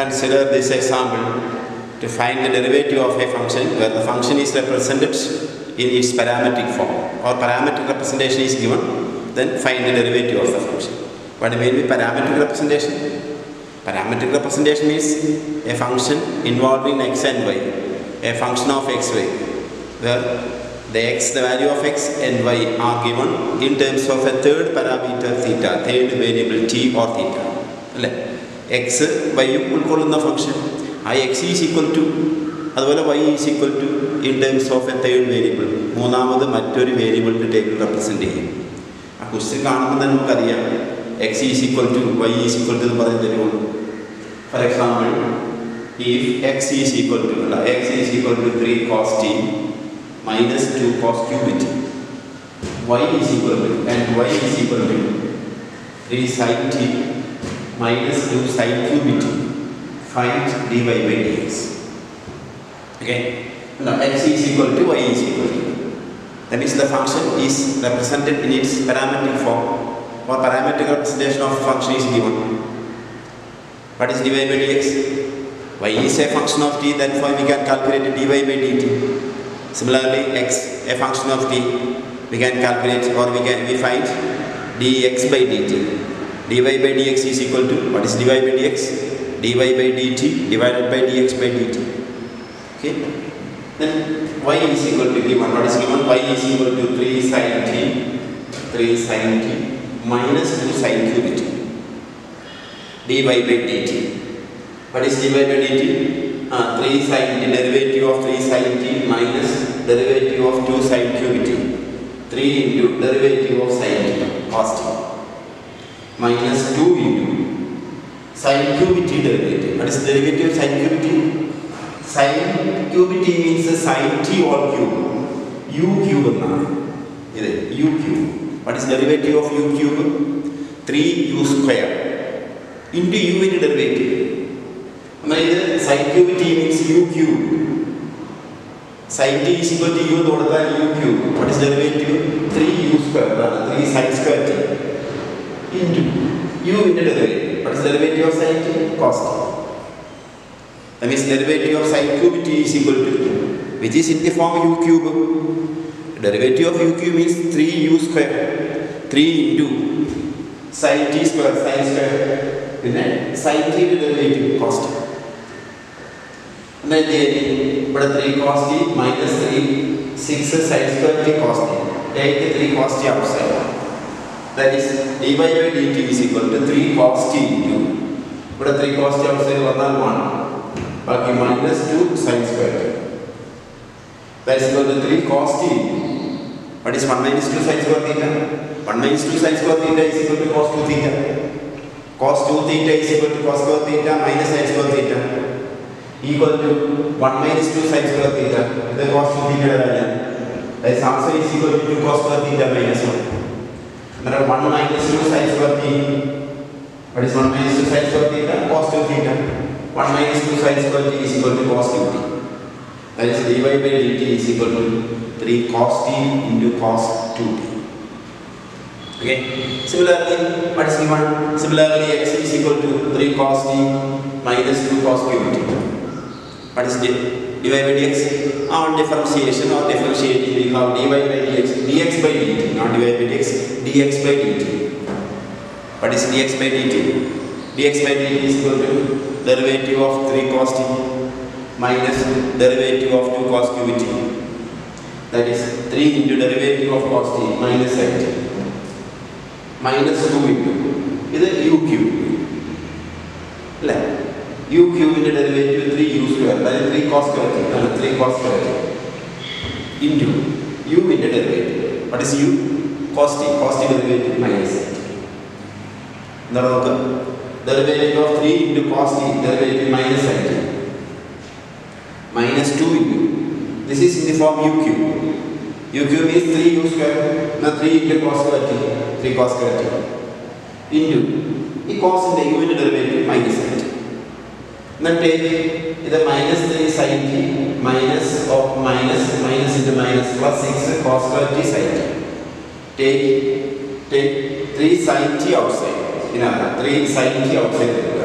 consider this example to find the derivative of a function where the function is represented in its parametric form or parametric representation is given, then find the derivative of the function. What do by parametric representation? Parametric representation means a function involving x and y, a function of x, y, where the x, the value of x and y are given in terms of a third parameter theta, third variable t or theta. X വൈയും ഉൾക്കൊള്ളുന്ന function ആ X is equal to അതുപോലെ y is equal to in terms of a third variable മൂന്നാമത് മറ്റൊരു വേരിയബിളിന്റെ table represent ചെയ്യും. ആ question കാണുമ്പോൾ തന്നെ നമുക്കറിയാം. X is equal to y is equal to എന്ന് പറയുന്ന ഉള്ളൂ for example if x is equal to അല്ല, x is equal to 3 cos t minus 2 cos cubit. Y is equal to and y is equal to 3 sin t minus 2 sin cubit find dy by dx. Okay? Now x is equal to y is equal to that means the function is represented in its parametric form. Or parametric representation of function is given. What is dy by dx? Y is a function of t therefore we can calculate dy by dt. Similarly x a function of t we can calculate or we can we find dx by dt dy by dx is equal to what is dy by dx? dy by dt divided by dx by dt. Okay? Then y is equal to given what is given y is equal to 3 sin t 3 sin t minus 2 sin cubit dy by dt. What is dy by dt? Uh, 3 sin t derivative of 3 sin t minus derivative of 2 sin t. 3 into derivative of sin t t minus 2 into sin cubit derivative. What is derivative of sin cubit? Sin cubit means sin t all cube. u cube എന്നാണ്. ഇത് u cube what is derivative of u cube three u square into യുവിന്റെ derivative അതായത് sine cube t means u cube sine t is equal to u എന്ന് കൊടുത്താൽ u cube what is derivative three u square അതാണ് three sine square t into u ന്റെ derivative. What is the derivative of sin t? Cos t. That means derivative of sin cube t is equal to which is in the form u cube. Derivative of u cube means 3u square. 3 into sin t square sin square പിന്നെ sin t യുടെ derivative cos t എന്നാൽ എന്ത് ചെയ്യും ഇവിടെ three cos t minus three six sine square t cos t take three cos t outside that is dy by dt is equal to 3 cos t into ഇവിടെ 3 cos t outside വന്നാൽ 1 ബാക്കി minus 2 sin square that is equal to 3 cos t what is 1 minus 2 sin square theta 1 minus 2 sin square theta is equal to cos 2 theta cos 2 theta is equal to cos square theta minus sin square theta equal to 1 minus 2 sin square theta ഇത് cos 2 theta യുടെ value that is also is equal to 2 cos square theta minus 1 There are 1 minus 2 sin square theta. What is 1 minus 2 sin square theta? 2 theta. 1 minus 2 sin square theta is equal to 2 t. That is dy by dt is equal to 3 cos t into cos 2 t. Okay. Similarly, what is given? Similarly, x is equal to 3 cos t minus 2 cos cube t. What is dy by dx? On differentiation or differentiating, we have dy by dx, dx by dt, not dy by dx, dx by dt. What is dx by dt? dx by dt is equal to derivative of 3 cos t minus derivative of 2 cos cube t. That is 3 into derivative of cos t minus sin t. Minus 2 into ഇത് u cube. അല്ലേ u ക്യൂബിന്റെ derivative three u square അതായത് three cos square അല്ല three cos square into യുവിന്റെ derivative what is u cos t cos t derivative minus എന്താണ് നോക്കുക derivative of three into cos t derivative minus ആയിട്ട് minus two into this is in the form u cube u cube means three u square എന്നാൽ three into cos square t three cos square t into ഈ കോസിന്റെ യുവിന്റെ derivative minus ആയിട്ട് എന്നിട്ട് ഇത് minus three sine t minus of minus minus into minus plus six cos square t sine t take take three sine t outside ഇതിനകത്ത് three sine t outside എടുക്കുക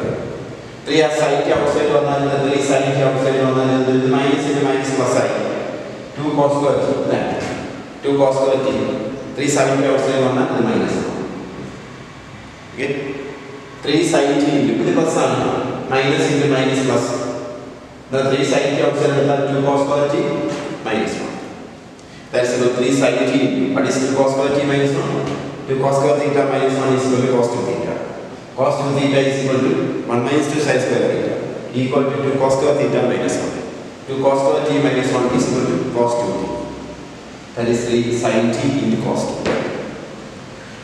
three ആ site outside വന്നാൽ three site outside വന്നാൽ ഇത് minus ഇത് minus plus ആയി two cos square t two cos square t three sine t outside വന്നാൽ ഇത് minus okay three sine t into ഇത് പ്ലസ് ആണ് minus into minus plus three sine t outside എടുത്താൽ two cos square t minus one That's equal to 3 sin t. What is 2 cos square t minus 1? 2 cos square theta minus 1 is equal to cos 2 theta. Cos 2 theta is equal to 1 minus 2 sin square theta equal to 2 cos square theta minus 1. 2 cos square t minus 1 is equal to cos 2 t. That is 3 sin t into cos 2.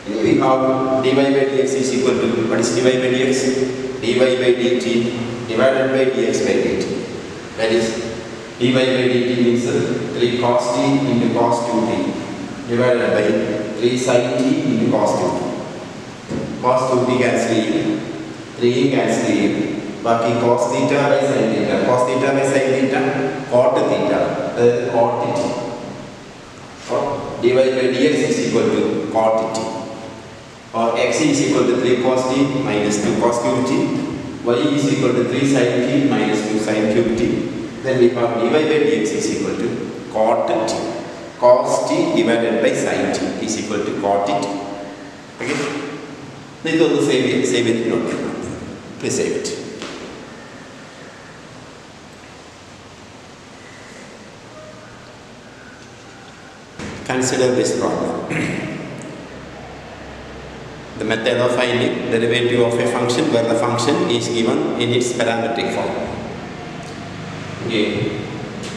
Here we have dy by dx is equal to what is dy by dx? dy by dt divided by dx by dt. That is dy by dt means 3 cos t into cos 2t divided by 3 sin t into cos 2t. Cos 2t cancel ചെയ്യും 3 cancel ചെയ്യും ബാക്കി cos theta by sin theta cos theta by sin theta cot theta അതായത് cot t dy by dx is equal to cot t or x is equal to 3 cos t minus 2 cos cube t y is equal to 3 sin t minus 2 sin cube t then we have dy by dx is equal to cot t. Cos t divided by sin t is equal to cot t. Okay? ഇതൊന്ന് save ചെയ്ത് save ചെയ്തിട്ട് note please save it Consider this problem. the method of finding derivative of a function where the function is given in its parametric form. Okay.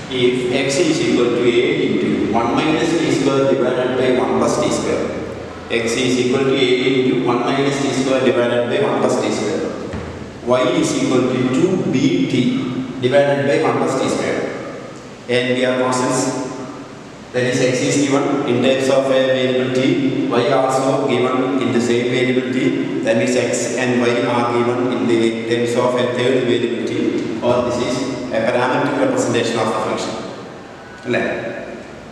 If x is equal to a into 1 minus t square divided by 1 plus t square, x is equal to a into 1 minus t square divided by 1 plus t square, y is equal to 2bt divided by 1 plus t square, and we are constants. That is x is given in terms of a variable t, y also given in the same variable t, that means x and y are given in the terms of a third variable t, or this is a parametric representation of the function. അല്ലേ?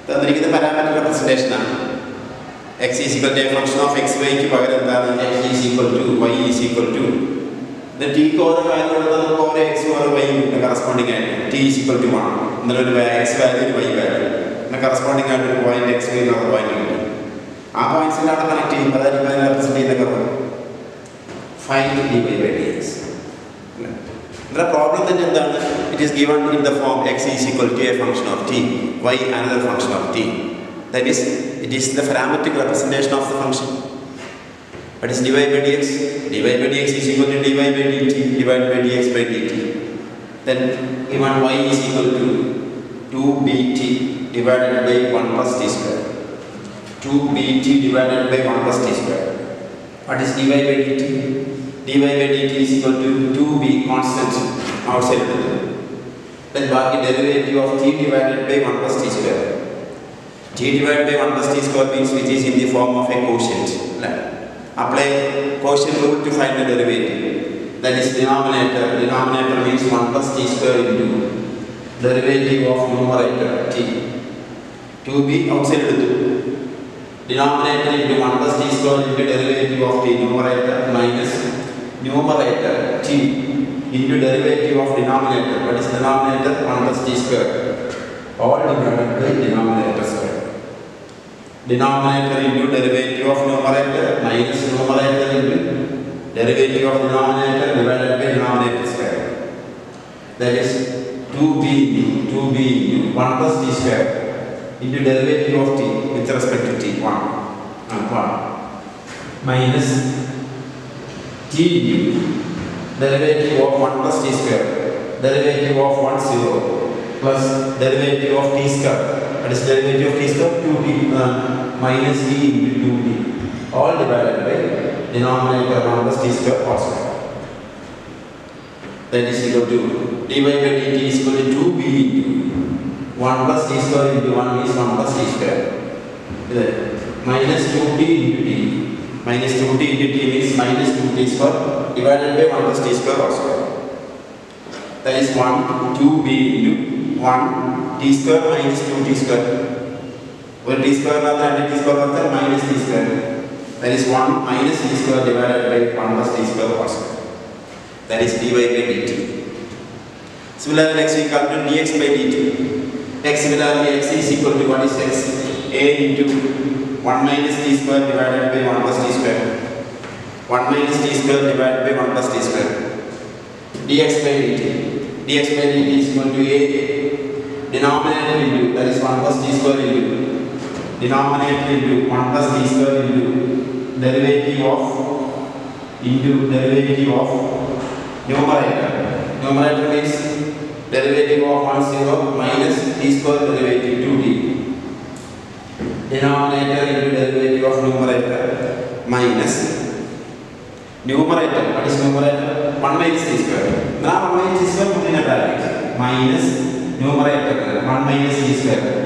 തന്നിരിക്കുന്ന parametric representation ആണ്. X is equal to function of x വൈക്ക് പകരം എന്താണ്? X is equal to y is equal to ഇത് ടിക്ക് ഓരോ value കൊടുത്താൽ നമുക്ക് ഓരോ എക്സ് ഓരോ വൈ കറസ്പോണ്ടിങ് ആയിട്ട് t is equal to one ഇന്നലെ ഒരു എക്സ് വാല്യൂ ഒരു വൈ വാല്യൂ പിന്നെ കറസ്പോണ്ടിങ് ആയിട്ട് ഒരു പോയിന്റ് എക്സ് വൈ എന്നുള്ള പോയിന്റ് ഉണ്ട്. ആ പോയിന്റ്സിലാണ് കണക്ട് ചെയ്യും അതായിരിക്കും അതിനെ റെപ്രസെന്റ് ചെയ്യുന്ന curve find d y by d x ഇവിടെ പ്രോബ്ലം തന്നെ എന്താണ് it is given in the form x is equal to a function of t y another function of t that is it is the parametric representation of the function what is dy by dx dy by dx is equal to dy by dt divided by dx by dt then given y is equal to 2bt divided by 1 plus t square 2bt divided by 1 plus t square what is dy by dt dy by dt is equal to 2b constant outside the limit. Then बाकी derivative of t divided by 1 plus t square. t divided by 1 plus t square means which is in the form of a quotient. Like, Apply quotient rule to find the derivative. That is denominator. Denominator means 1 plus t square into derivative of numerator t. 2b outside the the denominator into 1 plus t square into derivative of t numerator minus numerator t into derivative of denominator what is denominator 1 plus t square all divided by denominator square denominator into derivative of numerator minus numerator into derivative of denominator divided by denominator square that is 2b into 2b into 1 plus t square into derivative of t with respect to t 1 and 1 minus t derivative of 1 plus t square derivative of 1 0 plus derivative of t square that is derivative of t square 2t uh, minus e into 2t all divided by denominator 1 plus t square whole square that is equal to dy by dt is equal to 2b into 1 plus t square into 1 is 1 plus t square minus 2t into t minus 2t into t means minus 2t square divided by 1 plus t square or square. That is 1, 2b into 1 t square minus 2t square. Where t square रहता है t square is है minus t square. That is 1 minus t square divided by 1 plus t square or square. That is dy by dt. Similarly, next we calculate dx by dt. X similarly x is equal to what is x a into 1 minus t square divided by 1 plus t square. 1 minus t square divided by 1 plus t square. dx by dt. dx by dt is equal to a denominator into that is 1 plus t square into denominator into 1 plus t square into derivative of into derivative of numerator. Numerator means derivative of 1 0 minus t square derivative 2t. Denominator into derivative of numerator minus numerator. What is numerator? 1 minus t square. Now 1 minus t square put in a bracket. Minus numerator 1 minus t square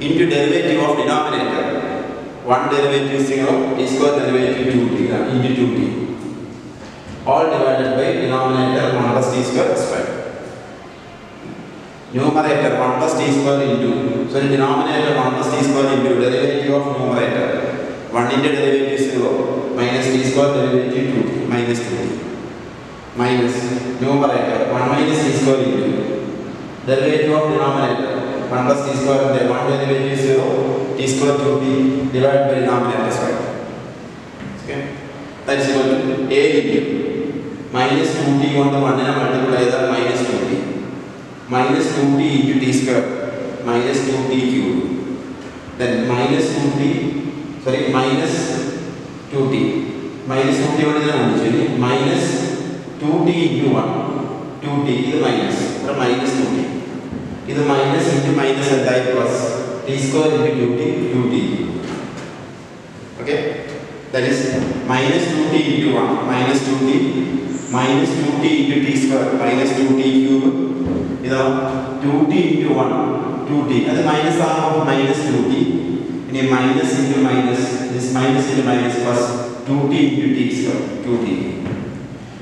into derivative of denominator. 1 derivative 0, t square derivative 2t uh, into 2t. All divided by denominator 1 plus t square square. Numerator 1 plus t square into, sorry, denominator 1 plus t square into derivative of numerator. 1 into derivative 0 minus t square derivative 2t minus 2t. Minus numerator 1 minus t square into derivative of denominator 1 plus t square and 1 derivative 0 t square 2t divided by denominator square. Okay. That is equal to a into minus 2t കൊണ്ട് 1 നെ multiply ചെയ്താൽ minus 2t minus 2t into t square minus 2t cube then minus 2t sorry minus 2t minus 2t കൊണ്ട് ഇതിനെ ഗുണിച്ചു ഇനി minus 2t into 1 2t ഇത് minus ഇവിടെ minus 2t ഇത് minus into minus എന്തായി plus t square into two t two t okay that is minus two t into one minus two t minus two t into ഇതോ two t into one two t അത് minus ആകുമ്പോൾ minus two t ഇനി minus into minus this minus into minus plus two t into t square two t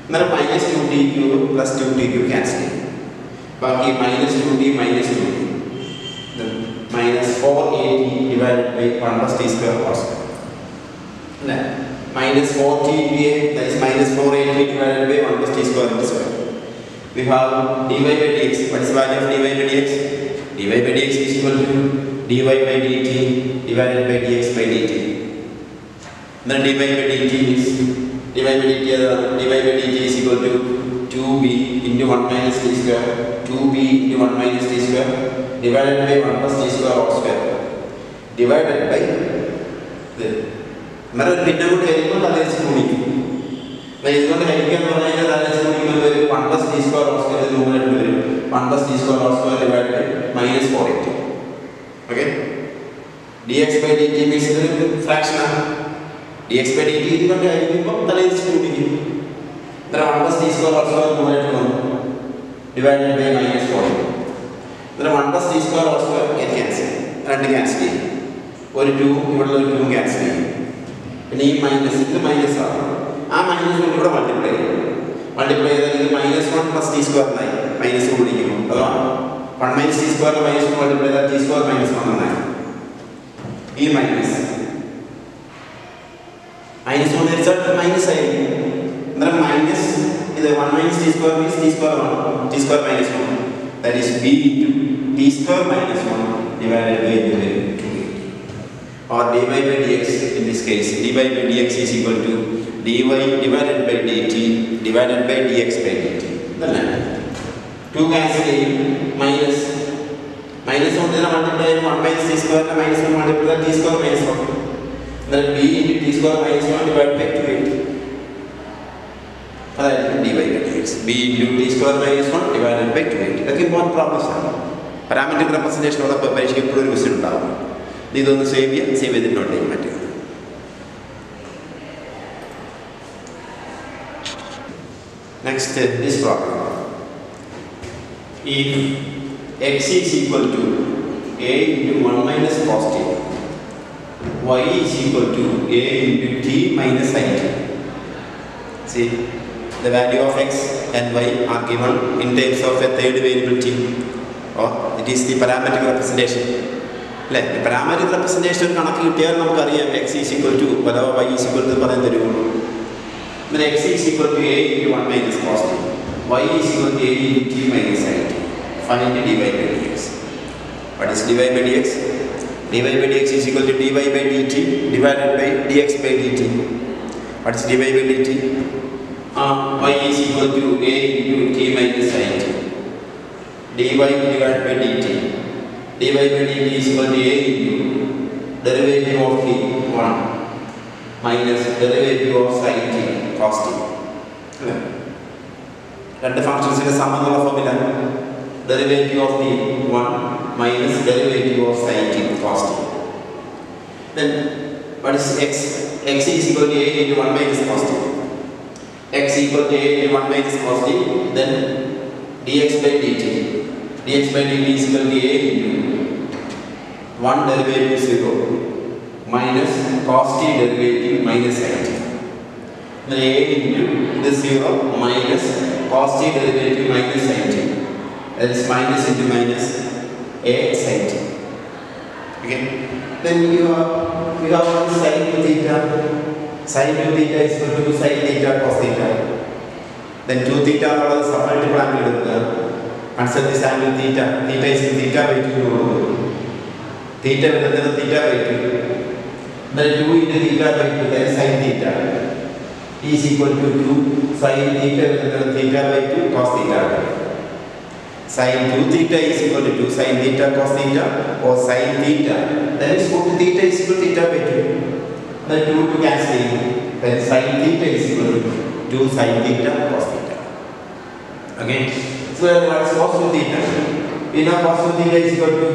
അന്നേരം minus two t cube plus two t cube cancel ചെയ്യും ബാക്കി minus two t minus two t minus four a t divided by one plus t square whole square അല്ലേ minus four t into a that is minus four a t divided by one plus t square into square we have dy by dx what is the value of dy by dx dy by dx is equal to dy by dt divided by dx by dt then dy by dt is dy by dt ഏതാണ്? dy by dt is equal to 2b into 1 minus t square 2b into 1 minus t square divided by 1 plus t square whole square divided by ഇത് എന്നാൽ ഒരു ഭിന്നം കൊണ്ട് കഴിയുമ്പോൾ തല വെച്ച് ഗുണിക്കും എന്നാൽ ഇതുകൊണ്ട് ഹരിക്കുക എന്ന് പറഞ്ഞു കഴിഞ്ഞാൽ തല വെച്ച് ഗുണിക്കുമ്പോൾ വരും one plus t square whole square നൂറായിട്ട് വരും. One plus t square whole square divide minus four eight okay d x by d t means ഇതൊരു ഫ്രാക്ഷനാണ് d x by d t ഇതുകൊണ്ട് ഹരിക്കുമ്പോൾ ആയിരിക്കുമ്പോൾ വെച്ച് കൂട്ടിക്കും ഇത്ര one plus t square whole square നൂറായിട്ട് വന്നു. Divided by minus four ഇത്ര one plus t square whole square cancel രണ്ട് ക്യാൻസൽ ചെയ്യും. ഒരു ടു ഇവിടെ ഒരു ടു ക്യാൻസൽ ചെയ്യും. പിന്നെ ഈ മൈനസ് ഇത് മൈനസ് ആണ്. ആ മൈനസ് കൊണ്ട് ഇവിടെ മൾട്ടിപ്ലൈ ചെയ്യും. മൾട്ടിപ്ലൈ ചെയ്താൽ ഇത് മൈനസ് വൺ പ്ലസ് ടി സ്ക്വയറിനായി മൈനസ് കൊണ്ടിരിക്കുന്നു അതാണ് one minus t square minus one multiply ചെയ്താൽ ടി സ്ക്വയർ മൈനസ് വൺ എന്നായി ഈ മൈനസ് മൈനസ് കൊണ്ട് തിരിച്ചാൽ മൈനസ് ആയിരിക്കും അന്നേരം മൈനസ് ഇത് one minus t square means t square one t square minus one that is b into t square minus one divided by two or dy by dx in this case dy by dx is equal to dy divided by dt divided by dx by dt. ഇതല്ലേ? Two cancel ചെയ്യും minus minus കൊണ്ട് ഇതിനെ multiply ചെയ്യും one minus t സ്ക്വയറിനെ minus one multiply t square minus one എന്നാൽ b into t square minus one divide by two eight അതായിരിക്കും d by d x b into t square minus one divided by two eight ഇതൊക്കെ important problems ആണ്. Parametric റെപ്രസെന്റേഷനോടെ പരീക്ഷയ്ക്ക് എപ്പോഴും ഒരു question ഉണ്ടാവും. ഇതൊന്ന് സേവ് ചെയ്യാം. സേവ് ചെയ്തിട്ടുണ്ടേ മറ്റേ next this problem. if x is equal to a into 1 minus cos t y is equal to a into t minus sin t see the value of x and y are given in terms of a third variable t or it is the parametric representation അല്ലേ parametric representation കണക്ക് കിട്ടിയാൽ നമുക്കറിയാം x is equal to വലോ y is equal to പറയാൻ തരുമോ then x is equal to a into 1 minus cos t. y is equal to a into t minus sin t. Find dy by dx. What is dy by dx? dy by dx is equal to dy by dt divided by dx by dt. What is dy by dt? Uh, y is equal to a into t minus sin t. dy divided by dt. dy by dt is equal to a into derivative of t 1 minus derivative of sin t cos t. അല്ലേ രണ്ട് ഫംഗ്ഷൻസിന്റെ some എന്നുള്ള ഫോമില derivative of t one minus derivative of sine t cos t then what is x x is equal to a into 1 minus cos t x equal to a into 1 minus cos t then dx by dt dx by dt is equal to a into 1 derivative 0 minus cos t derivative minus sin t then a into this 0 minus cos t derivative minus sin t that is minus into minus a sin t okay then you have you have one sin to theta sin to theta is equal to sin theta cos theta then 2 theta എന്നുള്ളത് സബ്മൾട്ടിപ്പിൾ angle എടുക്കുക consider this angle theta theta is theta by 2 കൊടുക്കുക theta വരുന്നത് theta by 2 then 2 into theta by 2 that is sin theta T is equal to 2 sin theta will become theta by 2 cos theta by 2. Sin 2 theta is equal to 2 sin theta cos theta or sin theta. That is 4 theta is equal to theta by 2. The 2 to cancelling. Then sin theta is equal to 2 sin theta cos theta. Again, Okay. So what is cos theta? We know cos theta is equal to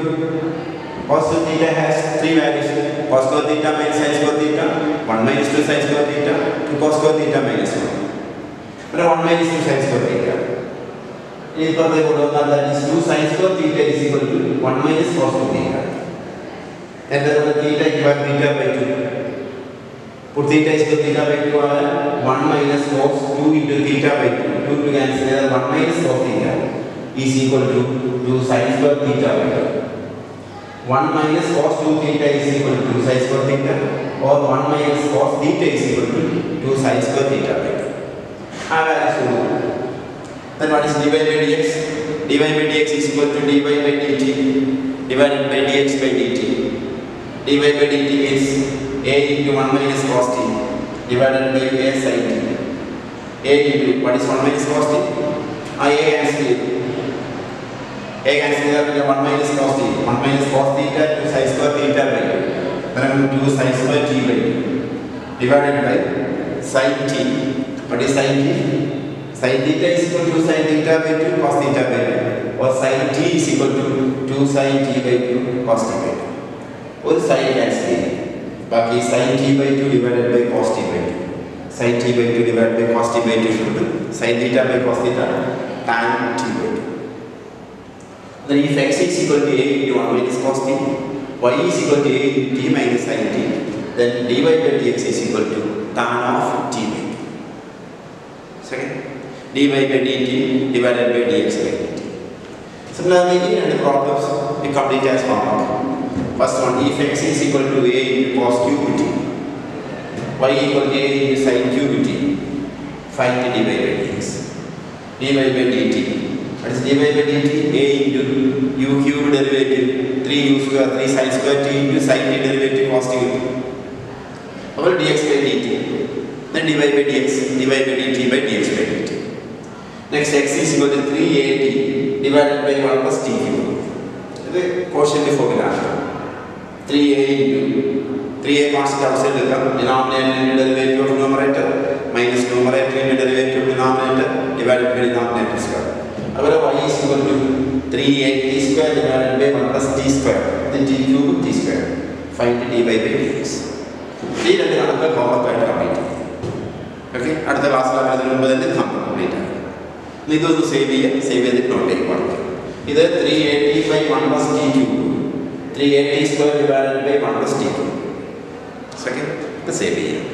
cos theta has three values. cos square theta minus sin square theta 1 minus 2 sin square theta 2 cos square theta minus 1 but 1 minus 2 sin square theta ഇനി ഇപ്പുറത്തെ കൊണ്ടുവന്നാൽ that is 2 sin square theta is equal to 1 minus cos 2 theta എന്താ നമ്മുടെ theta equal to theta by 2 put theta is equal to theta by 2 ആണ് 1 minus cos 2 into theta by 2 2 to cancel ചെയ്താൽ 1 minus cos theta is equal to 2 sin square theta by 2 1 minus cos 2 theta is equal to psi square theta or 1 minus cos theta is equal to 2 psi square theta by 2. And so then what is dy by dx? dy by dx is equal to dy by dt divided by dx by dt. dy by dt is a into 1 minus cos t divided by a sin t. a into what is 1 minus cos t? I a cancel a cancel out 1 minus cos theta 1 minus cos theta to psi square theta by 2 Then I'm going to do sin square t by t divided by sin t. What is sin t? sin theta is equal to sin theta by 2 cos theta by 2 और sin t is equal to 2 sin t by 2 cos t by 2 और sin cancel है बाकी sin t by 2 divided by cos t by 2 sin t by 2 divided by cos t by 2 equal to sin theta by cos theta tan t by 2 then if x is equal to a into 1 which is cos theta y is equal to t minus sin t then dy by dx is equal to tan of t by 2 second dy by dt divided by dx by dt. Similarly, in the problems we complete as follows. First one, if x is equal to a into cos cube t, y equal to a into sin cube t, find dy by dx. dy by dt What is dy by dt? a into u cube derivative 3 u square 3 sin square t into sin t derivative cos t over dx by dt. Then dy by dx, dy by dt by dx by dt. Next x is equal to 3at divided by 1 plus t cube. ഇത് കോഷ്യൻ്റെ ഫോമിലാണ് three a into three a constant outside എടുക്കാം ഡിനോമിനേറ്ററിൻ്റെ derivative of numerator minus ന്യൂമറേറ്ററിൻ്റെ derivative of denominator divided by denominator square അതുപോലെ y is equal to 3a t square divided by 1 plus t square then t cube t square find dy by dx ഈ രണ്ട് കണക്ക് ഹോംവർക്കായിട്ട് complete ചെയ്യും okay അടുത്ത ക്ലാസ്സിൽ വരുന്നതിന് മുമ്പ് തന്നെ ഇത് കംപ്ലീറ്റ് ആക്കും ഇനി ഇതൊന്ന് സേവ് ചെയ്യുക സേവ് ചെയ്തിട്ട് നോട്ടേക്ക് പഠിക്കുക ഇത് three eighty by one plus t cube three eighty square divided by one plus t cube second ഇത് സേവ് ചെയ്യാം